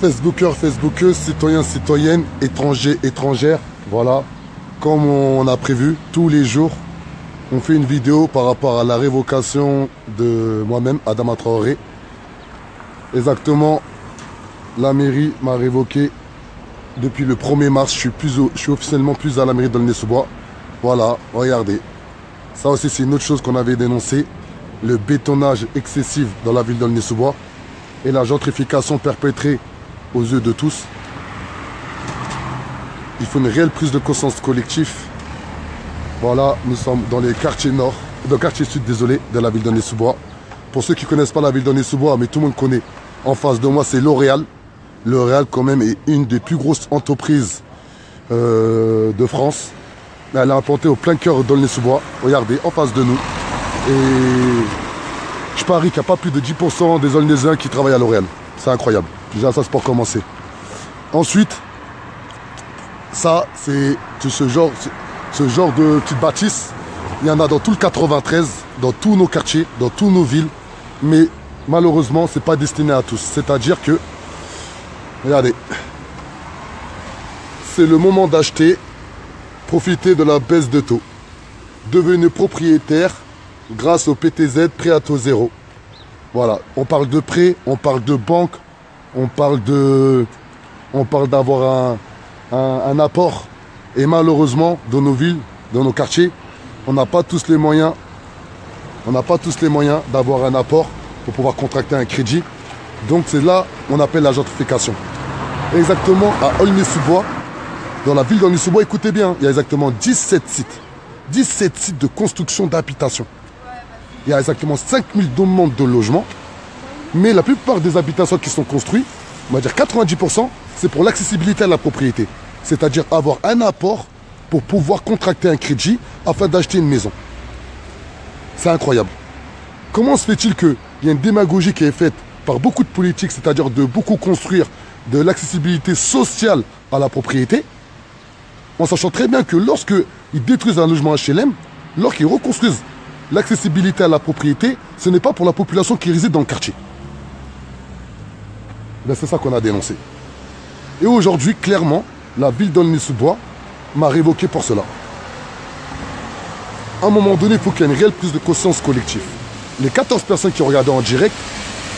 Facebookers, Facebookeuses, citoyens, citoyennes, étrangers, étrangères. Voilà, comme on a prévu, tous les jours, on fait une vidéo par rapport à la révocation de moi-même, Adama Traoré. Exactement, la mairie m'a révoqué depuis le 1er mars. Je suis, plus, je suis officiellement plus à la mairie de sous bois Voilà, regardez. Ça aussi, c'est une autre chose qu'on avait dénoncé. Le bétonnage excessif dans la ville de sous bois et la gentrification perpétrée aux yeux de tous. Il faut une réelle prise de conscience collective. Voilà, nous sommes dans les quartiers nord, dans le quartier sud, désolé, de la ville de sous bois Pour ceux qui ne connaissent pas la ville de sous bois mais tout le monde connaît, en face de moi, c'est L'Oréal. L'Oréal, quand même, est une des plus grosses entreprises euh, de France. Elle est implantée au plein cœur d'Aulnay-sous-Bois. Regardez, en face de nous. Et je parie qu'il n'y a pas plus de 10% des Aulnaysiens qui travaillent à L'Oréal. C'est incroyable. Déjà, ça, c'est pour commencer. Ensuite, ça, c'est ce genre, ce genre de petites bâtisses. Il y en a dans tout le 93, dans tous nos quartiers, dans toutes nos villes. Mais malheureusement, ce n'est pas destiné à tous. C'est-à-dire que Regardez. C'est le moment d'acheter. Profiter de la baisse de taux. Devenez propriétaire grâce au PTZ prêt à taux zéro. Voilà. On parle de prêt, on parle de banque, on parle. On d'avoir un, apport. Et malheureusement, dans nos villes, dans nos quartiers, on n'a pas tous les moyens. On d'avoir un apport pour pouvoir contracter un crédit. Donc c'est là qu'on appelle la gentrification exactement à Aulnay-sous-Bois, dans la ville d'Aulnay-sous-Bois. Écoutez bien, il y a exactement 17 sites. 17 sites de construction d'habitation. Il y a exactement 5000 demandes de logement. Mais la plupart des habitations qui sont construites, on va dire 90%, c'est pour l'accessibilité à la propriété. C'est-à-dire avoir un apport pour pouvoir contracter un crédit afin d'acheter une maison. C'est incroyable. Comment se fait-il qu'il y a une démagogie qui est faite par beaucoup de politiques, c'est-à-dire de beaucoup construire de l'accessibilité sociale à la propriété, en sachant très bien que lorsqu'ils détruisent un logement HLM, lorsqu'ils reconstruisent l'accessibilité à la propriété, ce n'est pas pour la population qui réside dans le quartier. Ben, c'est ça qu'on a dénoncé. Et aujourd'hui, clairement, la ville d'Aulnay-sous-Bois m'a révoqué pour cela. À un moment donné, il faut qu'il y ait une réelle prise de conscience collective. Les 14 personnes qui ont en direct,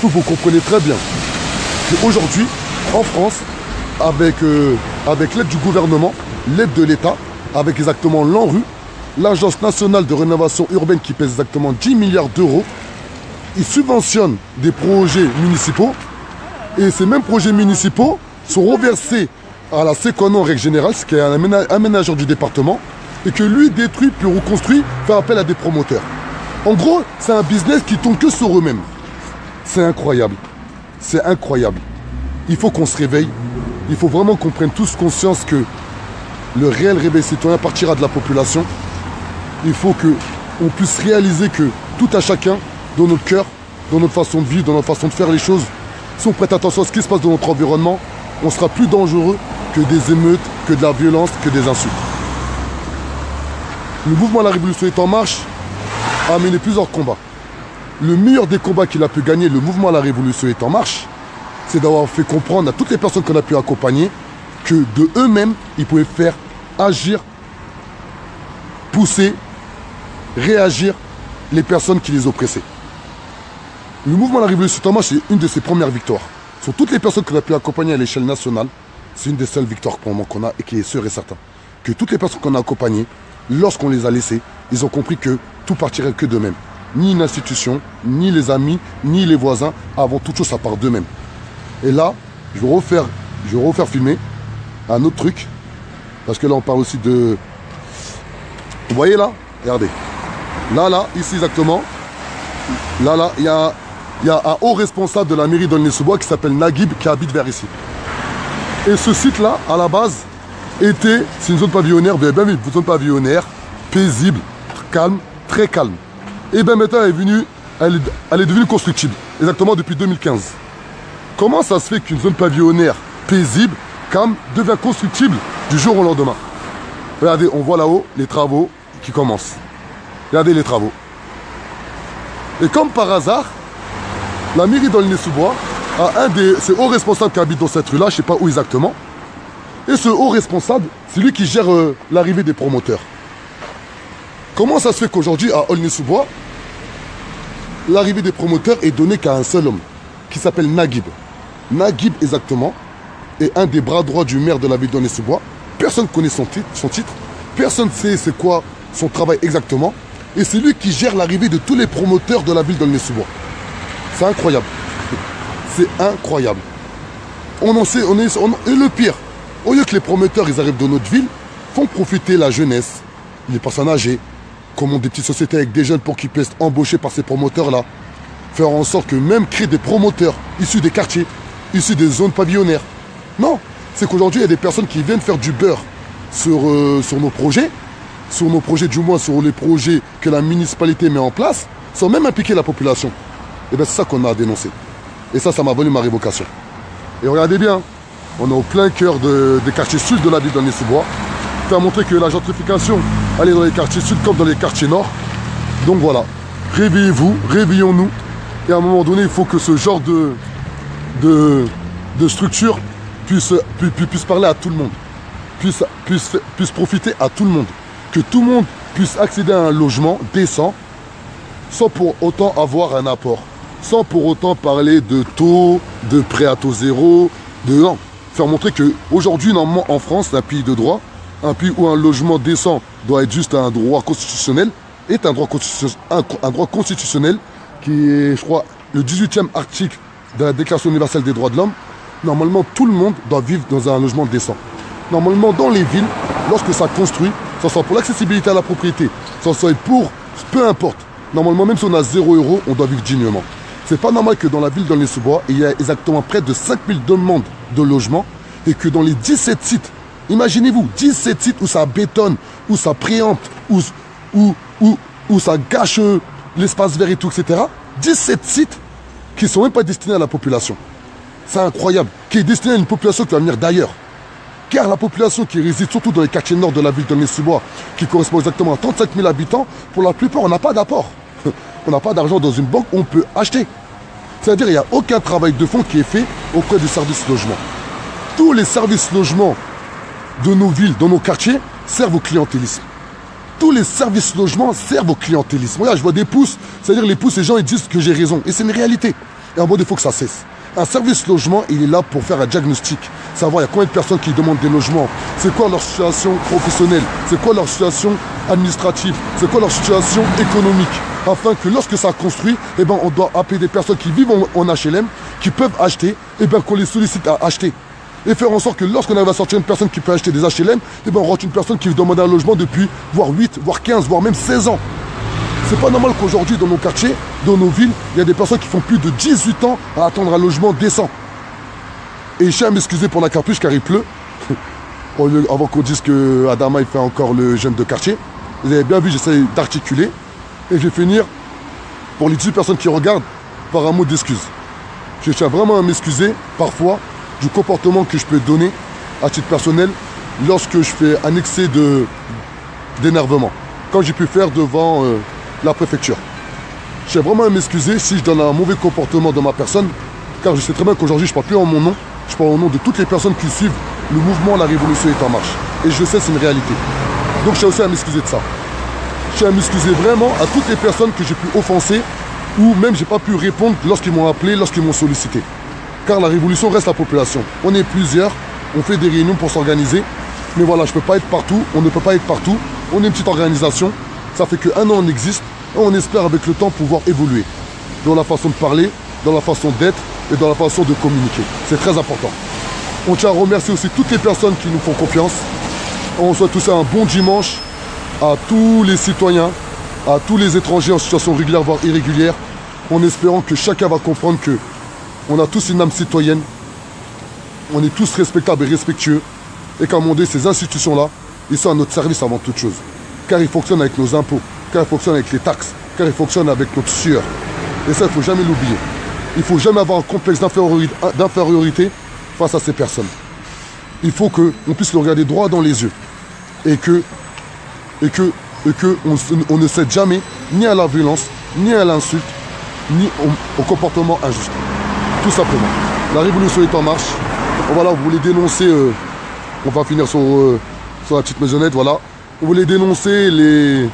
vous comprenez très bien qu'aujourd'hui, en France avec, euh, avec l'aide du gouvernement, l'aide de l'État, avec exactement l'ANRU, l'Agence nationale de rénovation urbaine qui pèse exactement 10 milliards d'euros. Ils subventionnent des projets municipaux et ces mêmes projets municipaux sont reversés à la Secono en règle générale, ce qui est un aménageur du département, et que lui détruit puis reconstruit, fait appel à des promoteurs. En gros, c'est un business qui tombe que sur eux-mêmes. C'est incroyable. C'est incroyable il faut qu'on se réveille. Il faut vraiment qu'on prenne tous conscience que le réel réveil citoyen partira de la population. Il faut qu'on puisse réaliser que tout à chacun, dans notre cœur, dans notre façon de vivre, dans notre façon de faire les choses, si on prête attention à ce qui se passe dans notre environnement, on sera plus dangereux que des émeutes, que de la violence, que des insultes. Le mouvement La Révolution est en marche a mené plusieurs combats. Le meilleur des combats qu'il a pu gagner, le mouvement La Révolution est en marche, c'est d'avoir fait comprendre à toutes les personnes qu'on a pu accompagner que de eux-mêmes, ils pouvaient faire agir, pousser, réagir les personnes qui les oppressaient. Le mouvement la Révolution Thomas, c'est une de ses premières victoires. Sur toutes les personnes qu'on a pu accompagner à l'échelle nationale, c'est une des seules victoires qu'on a et qui est sûr et certain. Que toutes les personnes qu'on a accompagnées, lorsqu'on les a laissées, ils ont compris que tout partirait que d'eux-mêmes. Ni une institution, ni les amis, ni les voisins, avant toute chose, ça part d'eux-mêmes. Et là, je vais refaire, je vais refaire filmer un autre truc. Parce que là, on parle aussi de... Vous voyez là? Regardez. Là, là, ici exactement. Là, là, il y a, y a un haut responsable de la mairie d'Aulnay-sous-Bois qui s'appelle Naguib qui habite vers ici. Et ce site-là, à la base, était, c'est une zone pavillonnaire, bien vu, une zone pavillonnaire, paisible, calme, très calme. Et bien maintenant, est, venue, elle, elle est devenue constructible, exactement depuis 2015. Comment ça se fait qu'une zone pavillonnaire paisible, calme, devient constructible du jour au lendemain? Regardez, on voit là-haut les travaux qui commencent. Regardez les travaux. Et comme par hasard, la mairie d'Aulnay-sous-Bois à un des hauts responsables qui habitent dans cette rue-là, je sais pas où exactement. Et ce haut responsable, c'est lui qui gère euh, l'arrivée des promoteurs. Comment ça se fait qu'aujourd'hui, à Aulnay-sous-Bois, l'arrivée des promoteurs est donnée qu'à un seul homme, qui s'appelle Naguib Naguib, exactement, est un des bras droits du maire de la ville d'Aulnay-sous-Bois. Personne ne connaît son titre, son titre. Personne ne sait c'est quoi son travail exactement. Et c'est lui qui gère l'arrivée de tous les promoteurs de la ville d'Aulnay-sous-Bois. C'est incroyable. C'est incroyable. On en sait, on est, et le pire, au lieu que les promoteurs ils arrivent dans notre ville, font profiter la jeunesse, les personnes âgées, commandent des petites sociétés avec des jeunes pour qu'ils puissent embaucher par ces promoteurs-là. Faire en sorte que même créer des promoteurs issus des quartiers, issus des zones pavillonnaires. Non, c'est qu'aujourd'hui, il y a des personnes qui viennent faire du beurre sur, euh, sur nos projets, sur nos projets, du moins sur les projets que la municipalité met en place, sans même impliquer la population. Et bien c'est ça qu'on a dénoncé. Et ça, ça m'a valu ma révocation. Et regardez bien, on est au plein cœur des quartiers sud de la ville d'Année-sous-Bois. Faire montrer que la gentrification, elle est dans les quartiers sud comme dans les quartiers nord. Donc voilà, réveillez-vous, réveillons-nous. Et à un moment donné, il faut que ce genre de, de, structure puisse, puisse, parler à tout le monde, puisse, puisse, puisse profiter à tout le monde. Que tout le monde puisse accéder à un logement décent sans pour autant avoir un apport. Sans pour autant parler de taux, de prêt à taux zéro, de non faire montrer qu'aujourd'hui, normalement, en France, un pays de droit, un pays où un logement décent doit être juste un droit constitutionnel, est un droit, constitutionnel qui est, je crois, le 18e article de la Déclaration universelle des droits de l'homme. Normalement, tout le monde doit vivre dans un logement décent. Normalement, dans les villes, lorsque ça construit, ça soit pour l'accessibilité à la propriété, ça soit pour, peu importe. Normalement, même si on a 0 euros, on doit vivre dignement. C'est pas normal que dans la ville les sous-bois, il y a exactement près de 5000 demandes de logement et que dans les 17 sites, imaginez-vous, 17 sites où ça bétonne, où ça préempte, où, où, où, où ça gâche l'espace vert et tout, etc. 17 sites qui ne sont même pas destinés à la population. C'est incroyable. Qui est destiné à une population qui va venir d'ailleurs. Car la population qui réside surtout dans les quartiers nord de la ville de sous qui correspond exactement à 35 000 habitants, pour la plupart, on n'a pas d'apport. On n'a pas d'argent dans une banque, on peut acheter. C'est-à-dire qu'il n'y a aucun travail de fond qui est fait auprès du service logement. Tous les services logements de nos villes, de nos quartiers, servent au clientélisme. Tous les services logements servent au clientélisme. Regarde, je vois des pouces, c'est-à-dire les pouces, les gens disent que j'ai raison. Et c'est une réalité. Et en mode, il faut que ça cesse. Un service logement, il est là pour faire un diagnostic. Savoir il y a combien de personnes qui demandent des logements. C'est quoi leur situation professionnelle? C'est quoi leur situation administrative? C'est quoi leur situation économique? Afin que lorsque ça construit, eh ben, on doit appeler des personnes qui vivent en, HLM, qui peuvent acheter, et eh ben, qu'on les sollicite à acheter. Et faire en sorte que lorsqu'on arrive à sortir une personne qui peut acheter des HLM, eh ben, on rentre une personne qui demande un logement depuis voire 8, voire 15, voire même 16 ans. C'est pas normal qu'aujourd'hui, dans nos quartiers, dans nos villes, il y a des personnes qui font plus de 18 ans à attendre un logement décent. Et je tiens à m'excuser pour la capuche car il pleut. Avant qu'on dise que Adama il fait encore le jeune de quartier. Vous avez bien vu, j'essaie d'articuler. Et je vais finir, pour les 10 personnes qui regardent, par un mot d'excuse. Je tiens vraiment à m'excuser, parfois, du comportement que je peux donner à titre personnel lorsque je fais un excès d'énervement, comme j'ai pu faire devant euh, la préfecture. Je tiens vraiment à m'excuser si je donne un mauvais comportement de ma personne, car je sais très bien qu'aujourd'hui je ne parle plus en mon nom, je parle au nom de toutes les personnes qui suivent le mouvement La Révolution est en marche. Et je sais, c'est une réalité. Donc je tiens aussi à m'excuser de ça je tiens à m'excuser vraiment à toutes les personnes que j'ai pu offenser ou même j'ai pas pu répondre lorsqu'ils m'ont appelé, lorsqu'ils m'ont sollicité. Car la révolution reste la population. On est plusieurs, on fait des réunions pour s'organiser. Mais voilà, je ne peux pas être partout, on ne peut pas être partout. On est une petite organisation, ça fait qu'un an on existe et on espère avec le temps pouvoir évoluer. Dans la façon de parler, dans la façon d'être et dans la façon de communiquer. C'est très important. On tient à remercier aussi toutes les personnes qui nous font confiance. On souhaite tous un bon dimanche à tous les citoyens, à tous les étrangers en situation régulière, voire irrégulière, en espérant que chacun va comprendre que on a tous une âme citoyenne, on est tous respectables et respectueux, et qu'à un moment donné, ces institutions-là, ils sont à notre service avant toute chose. Car ils fonctionnent avec nos impôts, car ils fonctionnent avec les taxes, car ils fonctionnent avec notre sueur. Et ça, il ne faut jamais l'oublier. Il ne faut jamais avoir un complexe d'infériorité face à ces personnes. Il faut qu'on puisse le regarder droit dans les yeux. Et que et que, que on, ne cède jamais ni à la violence, ni à l'insulte, ni au comportement injuste. Tout simplement. La révolution est en marche. Voilà, vous voulez dénoncer, euh, on va finir sur, euh, sur la petite maisonnette, voilà. Vous voulez dénoncer les,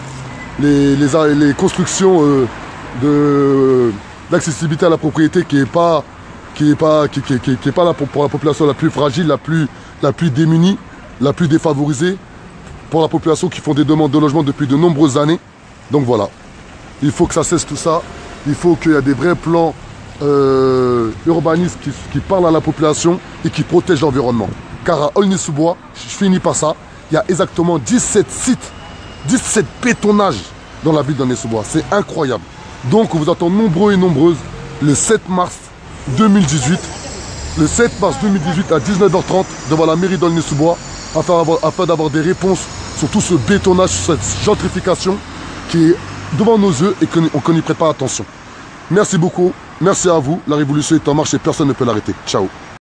les, constructions euh, d'accessibilité à la propriété qui n'est pas là pour, la population la plus fragile, la plus démunie, la plus défavorisée, pour la population qui font des demandes de logement depuis de nombreuses années. Donc voilà, il faut que ça cesse tout ça. Il faut qu'il y ait des vrais plans euh, urbanistes qui, parlent à la population et qui protègent l'environnement. Car à Aulnay-sous-Bois, je finis par ça, il y a exactement 17 sites, 17 pétonnages dans la ville d'Aulnay-sous-Bois. C'est incroyable. Donc on vous attend nombreux et nombreuses le 7 mars 2018. Le 7 mars 2018 à 19h30 devant la mairie d'Aulnay-sous-Bois afin d'avoir des réponses sur tout ce bétonnage, sur cette gentrification qui est devant nos yeux et qu'on n'y prête pas attention. Merci beaucoup, merci à vous. La révolution est en marche et personne ne peut l'arrêter. Ciao